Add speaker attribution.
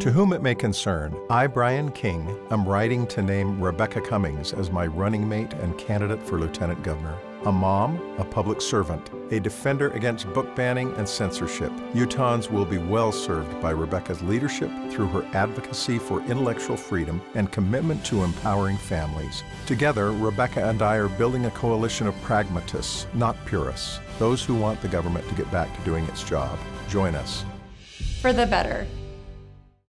Speaker 1: To whom it may concern, I, Brian King, am writing to name Rebekah Cummings as my running mate and candidate for Lieutenant Governor. A mom, a public servant, a defender against book banning and censorship, Utahns will be well served by Rebekah's leadership through her advocacy for intellectual freedom and commitment to empowering families. Together, Rebekah and I are building a coalition of pragmatists, not purists, those who want the government to get back to doing its job. Join us.
Speaker 2: For the better.